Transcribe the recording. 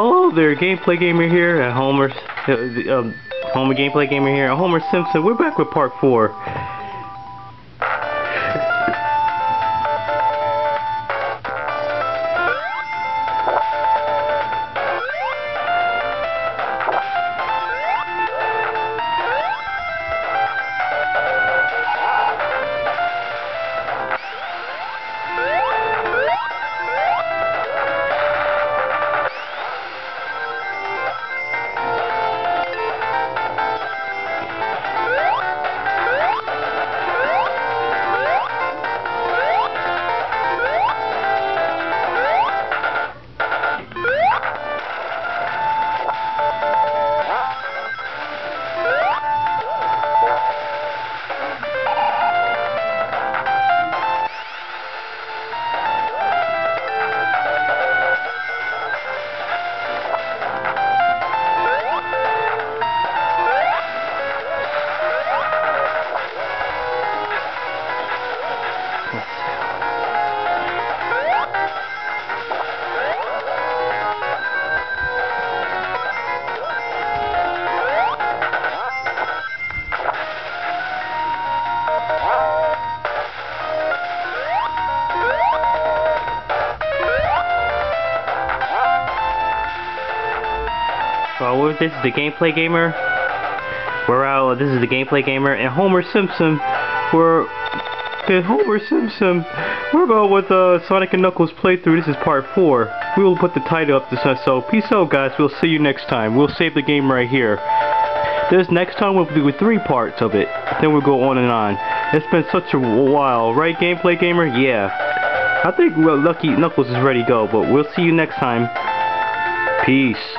Hello there, Gameplay Gamer here at Homer, uh, um, Homer Gameplay Gamer here at Homer Simpson. We're back with part 4. Well, this is the Gameplay Gamer. We're out. This is the Gameplay Gamer and Homer Simpson. We're and Homer Simpson. We're about with uh, Sonic and Knuckles playthrough. This is part four. We will put the title up to us. So peace out, guys. We'll see you next time. We'll save the game right here. This next time we'll do three parts of it. Then we'll go on and on. It's been such a while, right, Gameplay Gamer? Yeah. I think well, Lucky Knuckles is ready to go, but we'll see you next time. Peace.